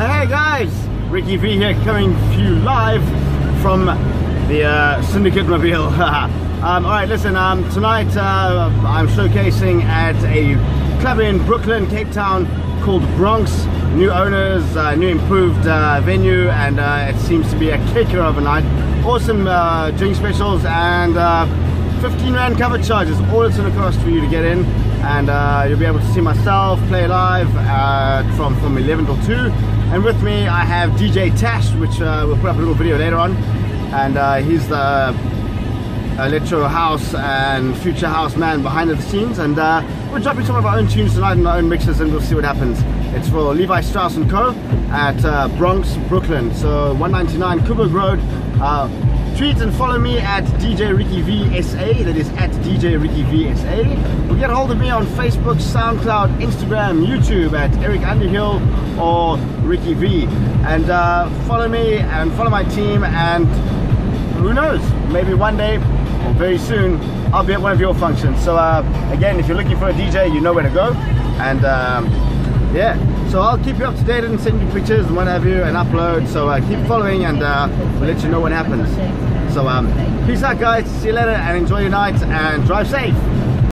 Hey guys, Ricky V here coming to you live from the uh, Syndicate Mobile. um, all right, listen, um, tonight uh, I'm showcasing at a club in Brooklyn, Cape Town called Bronx. New owners, uh, new improved uh, venue, and uh, it seems to be a kicker of a night. Awesome uh, drink specials and uh, 15 rand cover charges. All it's going to cost for you to get in, and uh, you'll be able to see myself play live uh, from from 11 till 2. And with me, I have DJ Tash, which uh, we'll put up a little video later on, and uh, he's the electro house and future house man behind the scenes. And uh, we're dropping some of our own tunes tonight and our own mixes and we'll see what happens. It's for Levi Strauss & Co. at uh, Bronx Brooklyn. So 199 Koeberg Road tweet and follow me at DJ Ricky VSA that is at DJ Ricky VSA or get hold of me on Facebook SoundCloud Instagram YouTube at Eric Underhill or Ricky V. And uh, follow me and follow my team and who knows maybe one day or very soon I'll be at one of your functions. So uh, again if you're looking for a DJ you know where to go. And um, yeah. So I'll keep you up to date and send you pictures and what have you and upload. So uh, keep following and uh, we'll let you know what happens. So um, peace out guys. See you later and enjoy your night and drive safe